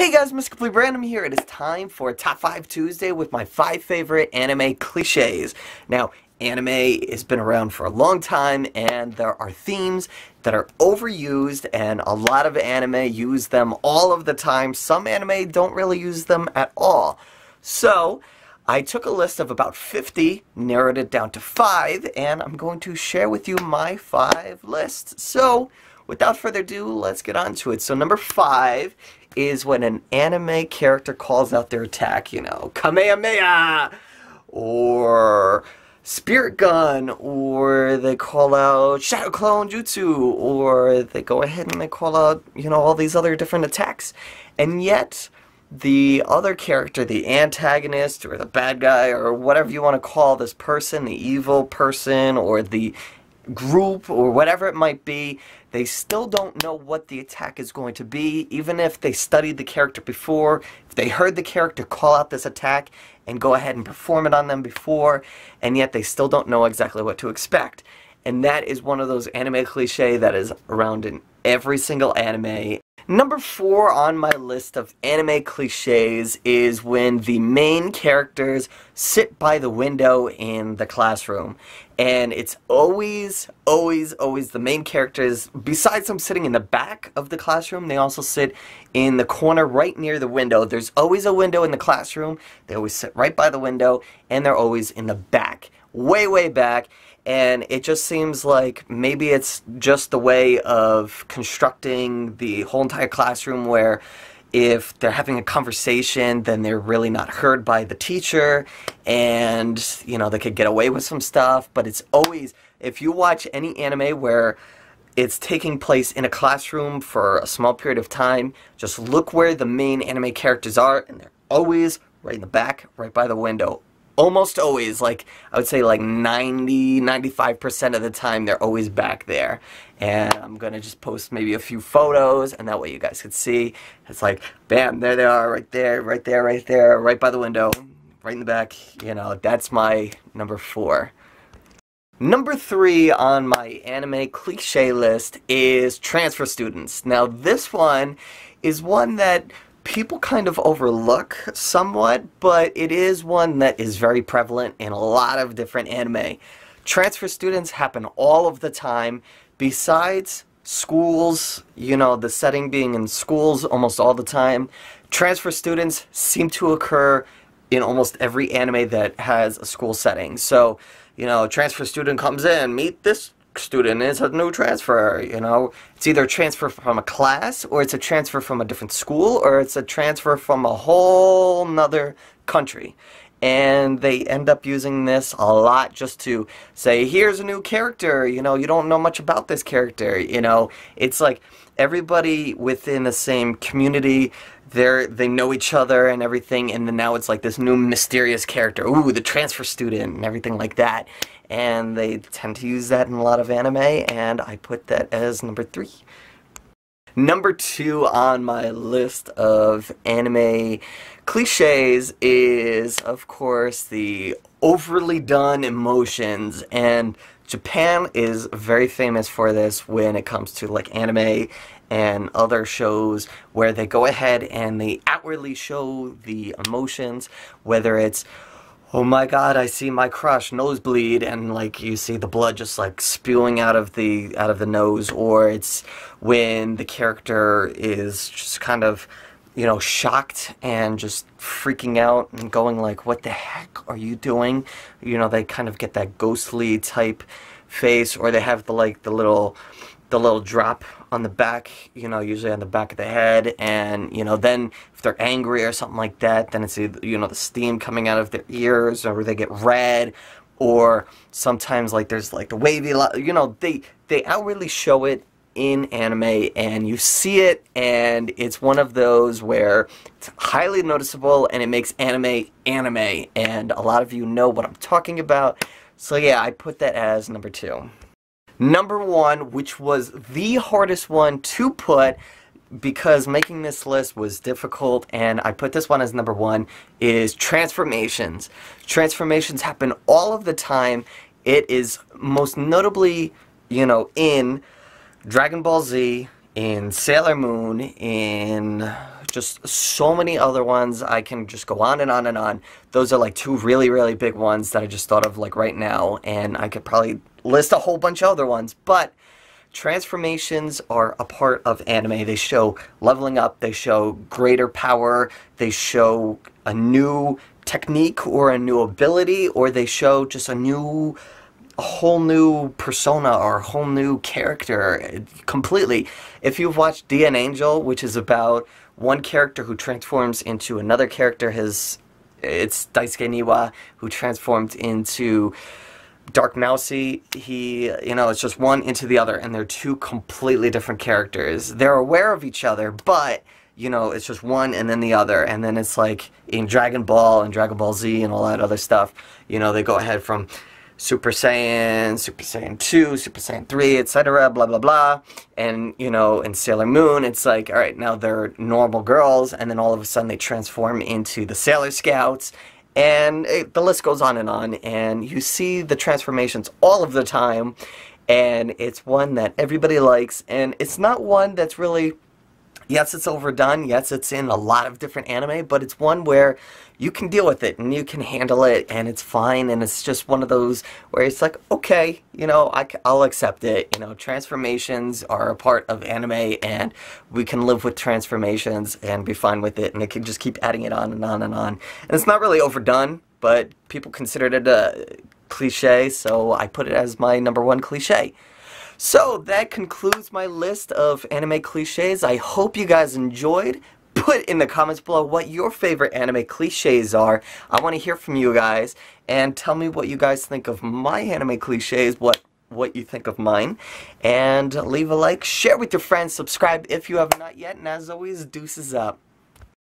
Hey guys, Mr. Complete Random here. It is time for Top 5 Tuesday with my 5 favorite anime cliches. Now, anime has been around for a long time and there are themes that are overused and a lot of anime use them all of the time. Some anime don't really use them at all. So, I took a list of about 50, narrowed it down to 5, and I'm going to share with you my 5 lists. So, without further ado, let's get on to it. So number 5 is when an anime character calls out their attack, you know, Kamehameha! Or Spirit Gun, or they call out Shadow Clone Jutsu, or they go ahead and they call out, you know, all these other different attacks. And yet, the other character, the antagonist or the bad guy or whatever you want to call this person, the evil person or the group or whatever it might be, they still don't know what the attack is going to be, even if they studied the character before, if they heard the character call out this attack and go ahead and perform it on them before, and yet they still don't know exactly what to expect. And that is one of those anime cliche that is around in every single anime Number four on my list of anime cliches is when the main characters sit by the window in the classroom. And it's always, always, always the main characters, besides them sitting in the back of the classroom, they also sit in the corner right near the window. There's always a window in the classroom. They always sit right by the window, and they're always in the back, way, way back and it just seems like maybe it's just the way of constructing the whole entire classroom where if they're having a conversation then they're really not heard by the teacher and you know they could get away with some stuff but it's always if you watch any anime where it's taking place in a classroom for a small period of time just look where the main anime characters are and they're always right in the back right by the window almost always, like, I would say like 90, 95% of the time, they're always back there. And I'm to just post maybe a few photos, and that way you guys can see. It's like, bam, there they are, right there, right there, right there, right by the window, right in the back. You know, that's my number four. Number three on my anime cliche list is transfer students. Now, this one is one that people kind of overlook somewhat, but it is one that is very prevalent in a lot of different anime. Transfer students happen all of the time. Besides schools, you know, the setting being in schools almost all the time, transfer students seem to occur in almost every anime that has a school setting. So, you know, transfer student comes in, meet this student is a new transfer, you know. It's either a transfer from a class, or it's a transfer from a different school, or it's a transfer from a whole nother country. And they end up using this a lot just to say, here's a new character, you know, you don't know much about this character, you know. It's like everybody within the same community they're they know each other and everything and then now it's like this new mysterious character. Ooh the transfer student and everything like that. And they tend to use that in a lot of anime and I put that as number three. Number two on my list of anime cliches is of course the overly done emotions. And Japan is very famous for this when it comes to like anime and other shows where they go ahead and they outwardly show the emotions, whether it's oh my god, I see my crush nosebleed and like you see the blood just like spewing out of the out of the nose or it's when the character is just kind of you know shocked and just freaking out and going like what the heck are you doing? You know they kind of get that ghostly type face or they have the like the little the little drop on the back, you know, usually on the back of the head, and you know, then if they're angry or something like that, then it's you know the steam coming out of their ears, or they get red, or sometimes like there's like the wavy, you know, they they outwardly show it in anime, and you see it, and it's one of those where it's highly noticeable, and it makes anime anime, and a lot of you know what I'm talking about. So yeah, I put that as number two. Number one, which was the hardest one to put because making this list was difficult and I put this one as number one, is transformations. Transformations happen all of the time. It is most notably, you know, in Dragon Ball Z, in Sailor Moon, in just so many other ones. I can just go on and on and on. Those are like two really, really big ones that I just thought of like right now, and I could probably list a whole bunch of other ones, but transformations are a part of anime. They show leveling up, they show greater power, they show a new technique or a new ability, or they show just a new a whole new persona or a whole new character completely. If you've watched DN Angel, which is about one character who transforms into another character, his it's Daisuke Niwa who transformed into Dark Mousy, he, you know, it's just one into the other, and they're two completely different characters. They're aware of each other, but, you know, it's just one and then the other. And then it's like in Dragon Ball and Dragon Ball Z and all that other stuff, you know, they go ahead from Super Saiyan, Super Saiyan 2, Super Saiyan 3, etc., blah, blah, blah. And, you know, in Sailor Moon, it's like, all right, now they're normal girls, and then all of a sudden they transform into the Sailor Scouts, and it, the list goes on and on, and you see the transformations all of the time, and it's one that everybody likes, and it's not one that's really yes, it's overdone. Yes, it's in a lot of different anime, but it's one where you can deal with it and you can handle it and it's fine. And it's just one of those where it's like, okay, you know, I, will accept it. You know, transformations are a part of anime and we can live with transformations and be fine with it. And it can just keep adding it on and on and on. And it's not really overdone, but people considered it a cliche, so I put it as my number one cliche. So that concludes my list of anime cliches. I hope you guys enjoyed. Put in the comments below what your favorite anime cliches are. I want to hear from you guys and tell me what you guys think of my anime cliches, what what you think of mine. And leave a like, share with your friends, subscribe if you have not yet, and as always, deuces up.